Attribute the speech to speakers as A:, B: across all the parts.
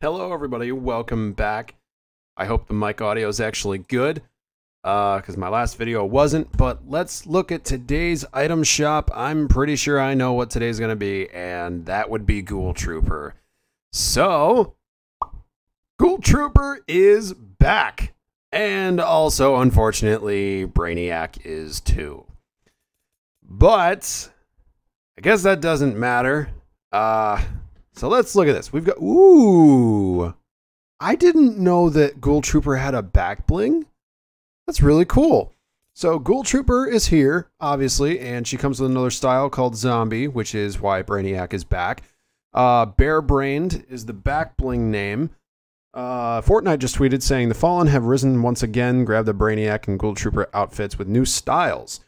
A: Hello, everybody. Welcome back. I hope the mic audio is actually good because my last video wasn't. But let's look at today's item shop. I'm pretty sure I know what today's going to be, and that would be Ghoul Trooper. So, Ghoul Trooper is back. And also, unfortunately, Brainiac is too. But I guess that doesn't matter. Uh, so let's look at this. We've got ooh. I didn't know that Ghoul Trooper had a back bling. That's really cool. So Ghoul Trooper is here, obviously, and she comes with another style called Zombie, which is why Brainiac is back. Uh, Bare Brained is the back bling name. Uh, Fortnite just tweeted saying the Fallen have risen once again. Grab the Brainiac and Ghoul Trooper outfits with new styles.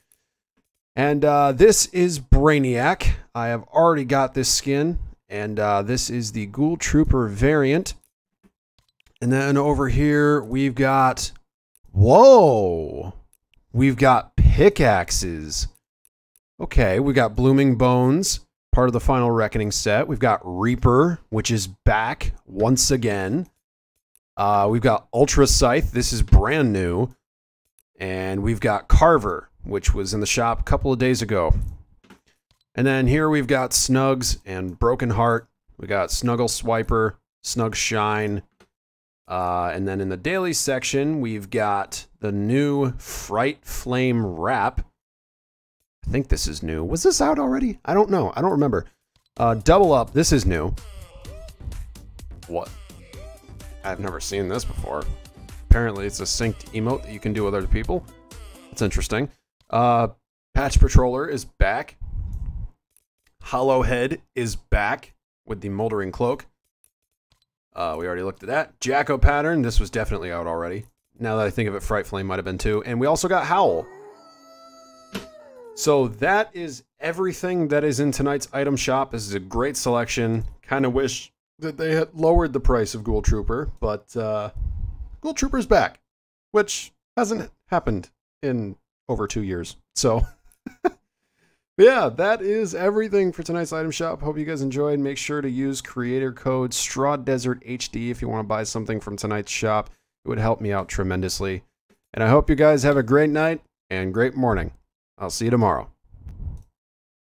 A: And uh, this is Brainiac. I have already got this skin, and uh, this is the Ghoul Trooper variant. And then over here, we've got. Whoa! We've got pickaxes. Okay, we've got Blooming Bones, part of the Final Reckoning set. We've got Reaper, which is back once again. Uh, we've got Ultra Scythe. This is brand new. And we've got Carver, which was in the shop a couple of days ago. And then here we've got Snugs and Broken Heart. We got Snuggle Swiper, Snug Shine. Uh, and then in the daily section, we've got the new Fright Flame Wrap. I think this is new. Was this out already? I don't know. I don't remember. Uh, double Up. This is new. What? I've never seen this before. Apparently, it's a synced emote that you can do with other people. That's interesting. Uh, Patch Patroller is back. Hollowhead is back with the Moldering Cloak. Uh, we already looked at that. Jacko Pattern, this was definitely out already. Now that I think of it, Fright Flame might have been too. And we also got Howl. So that is everything that is in tonight's item shop. This is a great selection. Kind of wish that they had lowered the price of Ghoul Trooper, but uh, Ghoul Trooper's back, which hasn't happened in over two years. So, yeah, that is everything for tonight's item shop. Hope you guys enjoyed. Make sure to use creator code Straw Desert HD if you want to buy something from tonight's shop. It would help me out tremendously. And I hope you guys have a great night and great morning. I'll see you tomorrow.